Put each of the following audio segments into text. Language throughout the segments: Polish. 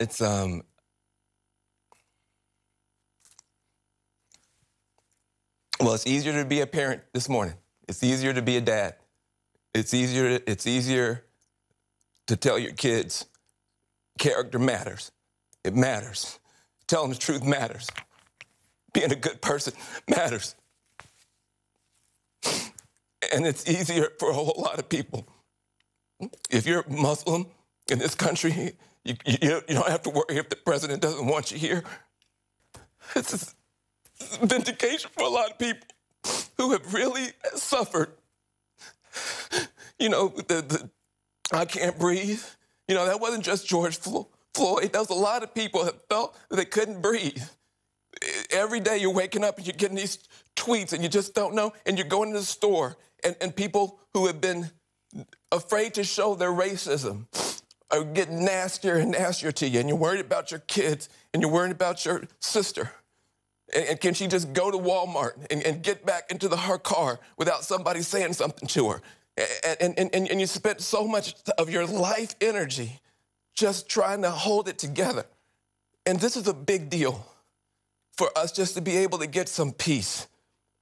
it's um well it's easier to be a parent this morning. It's easier to be a dad. It's easier it's easier to tell your kids character matters. It matters. Telling the truth matters. Being a good person matters. And it's easier for a whole lot of people. If you're muslim in this country you, you, you don't have to worry if the president doesn't want you here this is vindication for a lot of people who have really suffered. You know, the, the I can't breathe. You know, that wasn't just George Floyd. That was a lot of people that felt that they couldn't breathe. Every day you're waking up and you're getting these tweets and you just don't know. And you're going to the store and, and people who have been afraid to show their racism are getting nastier and nastier to you. And you're worried about your kids and you're worried about your sister. And, and can she just go to Walmart and, and, get back into the, her car without somebody saying something to her? And, and, and, and you spent so much of your life energy just trying to hold it together. And this is a big deal for us just to be able to get some peace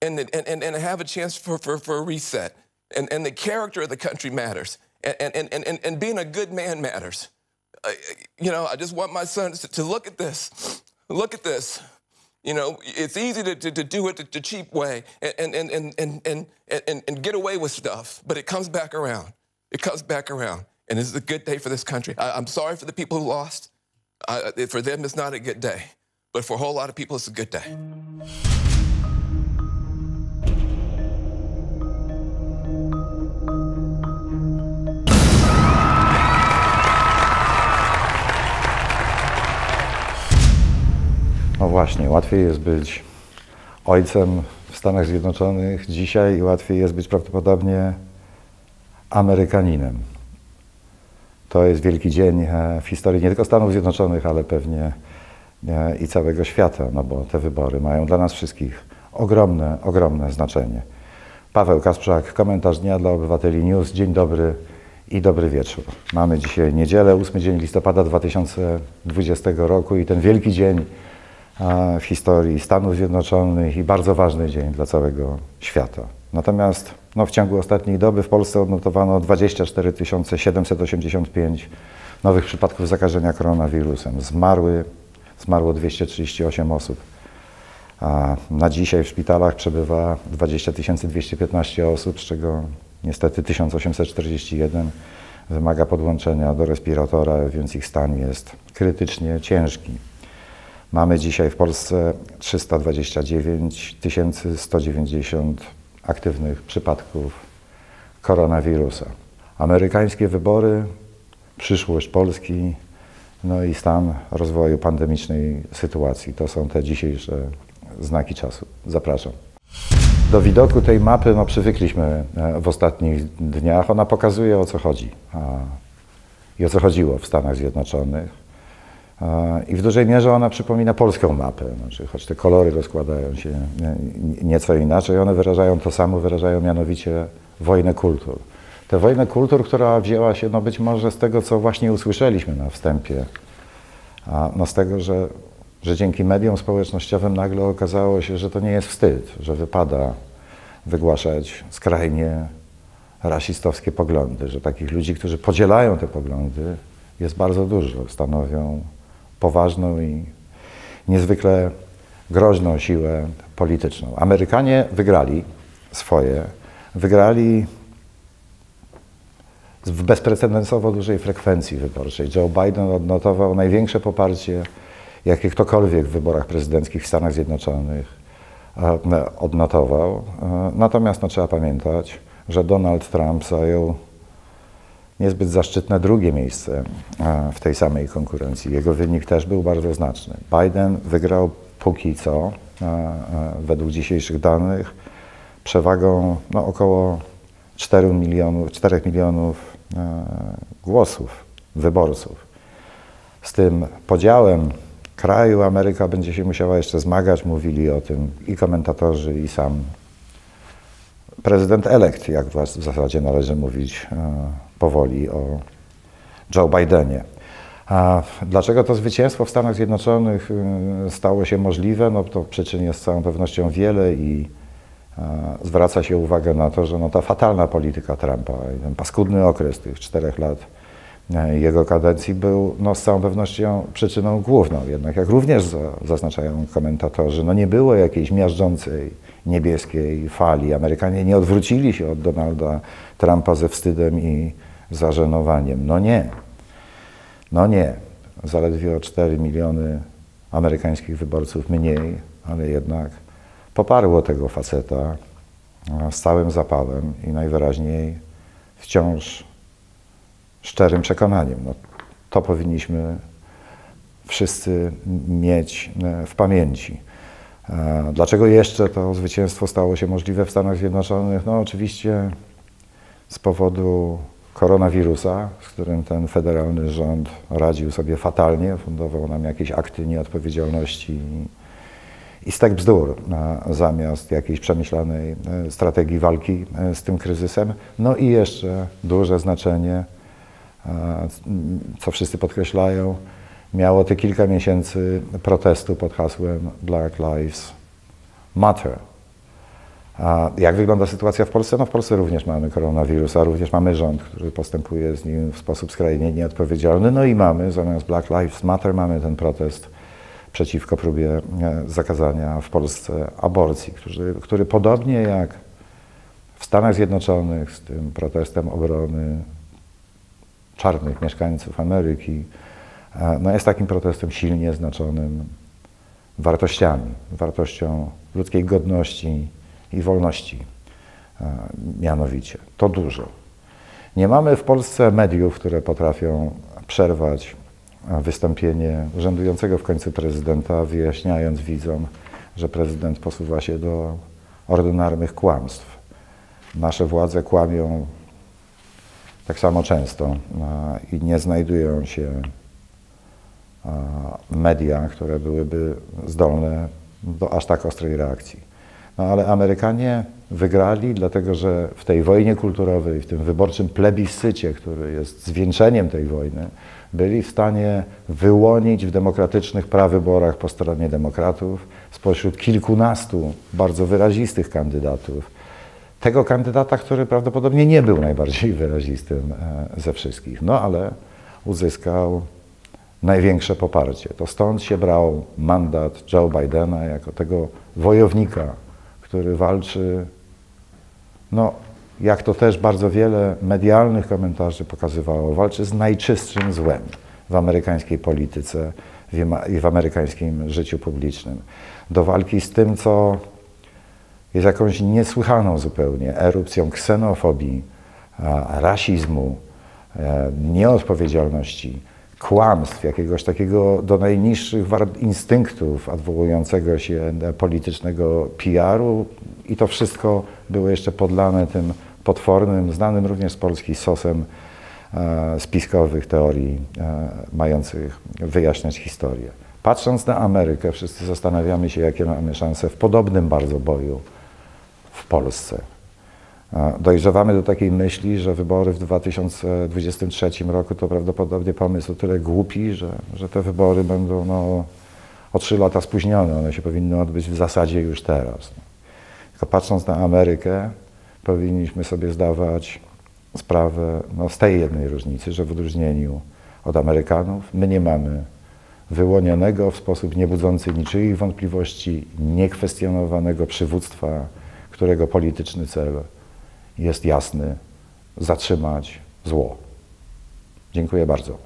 and, and, and, and have a chance for, for, for a reset. And, and the character of the country matters. And, and, and, and, being a good man matters. Uh, you know, I just want my sons to, to look at this. Look at this. You know, it's easy to, to, to do it the, the, cheap way and, and, and, and, and, and, and get away with stuff, but it comes back around. It comes back around. And this is a good day for this country. I, am sorry for the people who lost. I, for them, it's not a good day. But for a whole lot of people, it's a good day. No właśnie, łatwiej jest być ojcem w Stanach Zjednoczonych dzisiaj i łatwiej jest być prawdopodobnie Amerykaninem. To jest wielki dzień e, w historii nie tylko Stanów Zjednoczonych, ale pewnie e, i całego świata, no bo te wybory mają dla nas wszystkich ogromne, ogromne znaczenie. Paweł Kasprzak, komentarz dnia dla Obywateli News. Dzień dobry i dobry wieczór. Mamy dzisiaj niedzielę, 8 dzień listopada 2020 roku i ten wielki dzień w historii Stanów Zjednoczonych i bardzo ważny dzień dla całego świata. Natomiast no, w ciągu ostatniej doby w Polsce odnotowano 24 785 nowych przypadków zakażenia koronawirusem. Zmarły, zmarło 238 osób. A na dzisiaj w szpitalach przebywa 20 215 osób, z czego niestety 1841 wymaga podłączenia do respiratora, więc ich stan jest krytycznie ciężki. Mamy dzisiaj w Polsce 329 190 aktywnych przypadków koronawirusa. Amerykańskie wybory, przyszłość Polski, no i stan rozwoju pandemicznej sytuacji. To są te dzisiejsze znaki czasu. Zapraszam. Do widoku tej mapy no, przywykliśmy e, w ostatnich dniach. Ona pokazuje o co chodzi i o co chodziło w Stanach Zjednoczonych. I w dużej mierze ona przypomina polską mapę, znaczy, choć te kolory rozkładają się nieco inaczej, one wyrażają to samo, wyrażają mianowicie wojnę kultur. Tę wojnę kultur, która wzięła się no być może z tego, co właśnie usłyszeliśmy na wstępie, a no z tego, że, że dzięki mediom społecznościowym nagle okazało się, że to nie jest wstyd, że wypada wygłaszać skrajnie rasistowskie poglądy, że takich ludzi, którzy podzielają te poglądy, jest bardzo dużo, stanowią poważną i niezwykle groźną siłę polityczną. Amerykanie wygrali swoje, wygrali w bezprecedensowo dużej frekwencji wyborczej. Joe Biden odnotował największe poparcie, jakie ktokolwiek w wyborach prezydenckich w Stanach Zjednoczonych e, odnotował. E, natomiast no, trzeba pamiętać, że Donald Trump zajął niezbyt zaszczytne drugie miejsce e, w tej samej konkurencji. Jego wynik też był bardzo znaczny. Biden wygrał póki co, e, e, według dzisiejszych danych, przewagą no, około 4 milionów, 4 milionów głosów wyborców. Z tym podziałem kraju Ameryka będzie się musiała jeszcze zmagać, mówili o tym i komentatorzy, i sam prezydent elekt, jak w zasadzie należy mówić powoli o Joe Bidenie. A dlaczego to zwycięstwo w Stanach Zjednoczonych y, stało się możliwe? No to przyczyn jest z całą pewnością wiele i zwraca się uwagę na to, że no ta fatalna polityka Trumpa ten paskudny okres tych czterech lat jego kadencji był no, z całą pewnością przyczyną główną. Jednak jak również zaznaczają komentatorzy, no nie było jakiejś miażdżącej niebieskiej fali. Amerykanie nie odwrócili się od Donalda Trumpa ze wstydem i zażenowaniem. No nie. No nie. Zaledwie o 4 miliony amerykańskich wyborców mniej, ale jednak poparło tego faceta z całym zapałem i najwyraźniej wciąż szczerym przekonaniem. No, to powinniśmy wszyscy mieć e, w pamięci. E, dlaczego jeszcze to zwycięstwo stało się możliwe w Stanach Zjednoczonych? No oczywiście z powodu koronawirusa, z którym ten federalny rząd radził sobie fatalnie, fundował nam jakieś akty nieodpowiedzialności i stek bzdur zamiast jakiejś przemyślanej e, strategii walki e, z tym kryzysem. No i jeszcze duże znaczenie, co wszyscy podkreślają, miało te kilka miesięcy protestu pod hasłem Black Lives Matter. A jak wygląda sytuacja w Polsce? No w Polsce również mamy koronawirusa, również mamy rząd, który postępuje z nim w sposób skrajnie nieodpowiedzialny. No i mamy, zamiast Black Lives Matter, mamy ten protest przeciwko próbie e, zakazania w Polsce aborcji, który, który podobnie jak w Stanach Zjednoczonych z tym protestem obrony czarnych mieszkańców Ameryki, no jest takim protestem silnie znaczonym wartościami, wartością ludzkiej godności i wolności mianowicie. To dużo. Nie mamy w Polsce mediów, które potrafią przerwać wystąpienie urzędującego w końcu prezydenta, wyjaśniając widzom, że prezydent posuwa się do ordynarnych kłamstw. Nasze władze kłamią tak samo często i nie znajdują się media, które byłyby zdolne do aż tak ostrej reakcji. No ale Amerykanie wygrali, dlatego że w tej wojnie kulturowej, w tym wyborczym plebiscycie, który jest zwieńczeniem tej wojny, byli w stanie wyłonić w demokratycznych prawyborach po stronie demokratów spośród kilkunastu bardzo wyrazistych kandydatów tego kandydata, który prawdopodobnie nie był najbardziej wyrazistym e, ze wszystkich, no ale uzyskał największe poparcie. To stąd się brał mandat Joe Bidena jako tego wojownika, który walczy, no jak to też bardzo wiele medialnych komentarzy pokazywało, walczy z najczystszym złem w amerykańskiej polityce i w amerykańskim życiu publicznym. Do walki z tym, co jest jakąś niesłychaną zupełnie erupcją ksenofobii, rasizmu, e, nieodpowiedzialności, kłamstw, jakiegoś takiego do najniższych instynktów odwołującego się politycznego PR-u i to wszystko było jeszcze podlane tym potwornym, znanym również z Polski sosem e, spiskowych teorii e, mających wyjaśniać historię. Patrząc na Amerykę, wszyscy zastanawiamy się, jakie mamy szanse w podobnym bardzo boju w Polsce. Dojrzewamy do takiej myśli, że wybory w 2023 roku to prawdopodobnie pomysł o tyle głupi, że, że te wybory będą no, o trzy lata spóźnione. One się powinny odbyć w zasadzie już teraz. Tylko patrząc na Amerykę, powinniśmy sobie zdawać sprawę no, z tej jednej różnicy, że w odróżnieniu od Amerykanów my nie mamy wyłonionego w sposób niebudzący niczyich wątpliwości, niekwestionowanego przywództwa, którego polityczny cel jest jasny zatrzymać zło. Dziękuję bardzo.